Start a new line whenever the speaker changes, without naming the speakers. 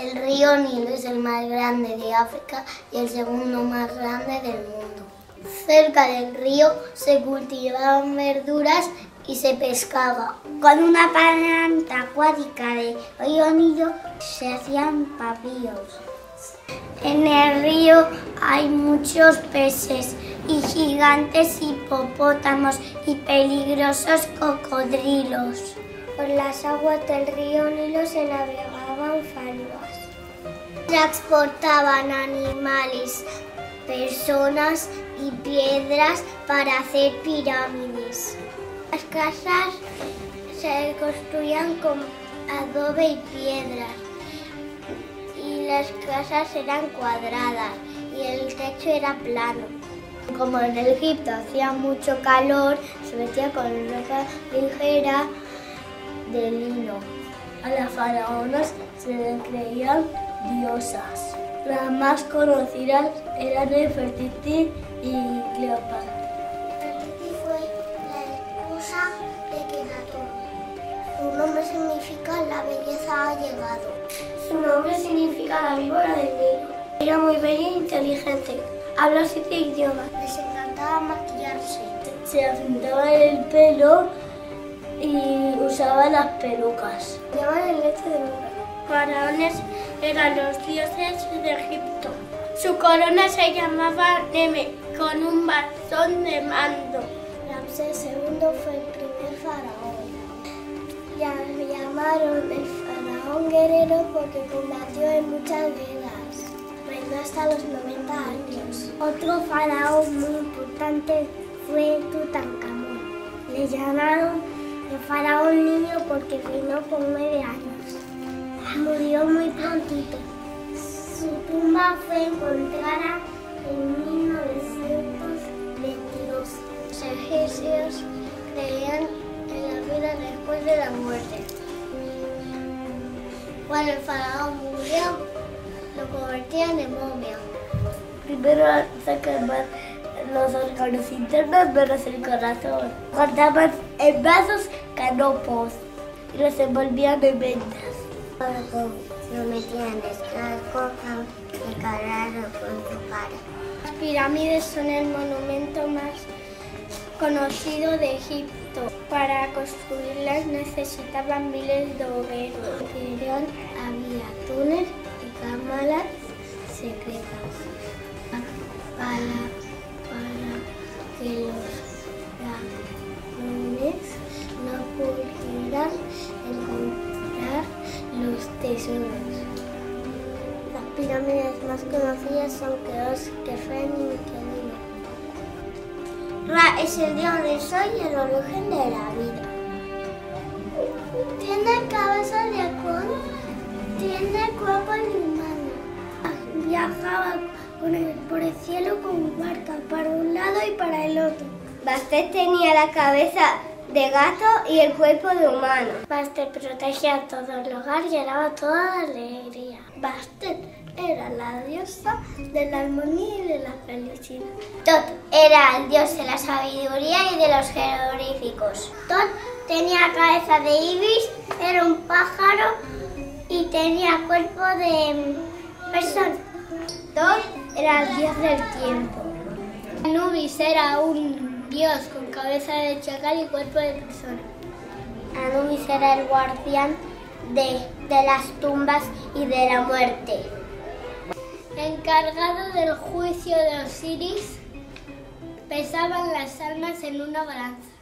El río Nilo es el más grande de África y el segundo más grande del mundo. Cerca del río se cultivaban verduras y se pescaba.
Con una planta acuática de río Nilo se hacían papillos.
En el río hay muchos peces y gigantes hipopótamos y peligrosos cocodrilos.
Por las aguas del río Nilo se
Transportaban animales, personas y piedras para hacer pirámides.
Las casas se construían con adobe y piedras y las casas eran cuadradas y el techo era plano.
Como en Egipto hacía mucho calor, se metía con ropa ligera de lino. A las faraonas se les creían diosas. Las más conocidas eran Nefertiti y Cleopatra.
Nefertiti fue la esposa de Kenatón. Su nombre significa la belleza ha llegado.
Su nombre significa la víbora del Nilo. Era muy bella e inteligente. Habla siete idiomas.
Les encantaba maquillarse.
Se afeitaba el pelo y usaba las pelucas.
Llevaban el leche de.
Faraones eran los dioses de Egipto. Su corona se llamaba Neme, con un bastón de mando.
Ramsés II fue el primer faraón. Ya llamaron el faraón guerrero porque combatió en muchas guerras. Reinó hasta los 90 años. Otro faraón muy importante fue Tutankamón. Le llamaron el faraón niño porque reinó con nueve años. Murió muy prontito. Su tumba fue encontrada en 1922.
Los egipcios creían en la vida después de la muerte. Cuando el faraón murió, lo convertían en momia. Primero se quemaban los órganos internos menos el corazón. Cortaban en vasos canopos y los envolvían en vendas.
Lo metían descalzo y cararon con su cara.
Las pirámides son el monumento más conocido de Egipto. Para construirlas necesitaban miles de obreros.
En el había túneles y cámaras secretas pirámides más conocidas son Keops, Kefren y Miquelino. Ra es el dios del sol y el origen de la vida. Tiene cabeza de halcón, tiene cuerpo de humano. Viajaba con el, por el cielo con barca para un lado y para el otro.
Bastet tenía la cabeza de gato y el cuerpo de humano.
Bastet protegía todo el hogar y llenaba toda de alegría. Bastet era la diosa de la armonía y de la felicidad.
Tot era el dios de la sabiduría y de los jeroglíficos.
Tot tenía cabeza de ibis, era un pájaro y tenía cuerpo de persona.
Tot era el dios del tiempo. Anubis era un dios con cabeza de chacal y cuerpo de persona.
Anubis era el guardián de, de las tumbas y de la muerte.
Encargado del juicio de Osiris, pesaban las almas en una balanza.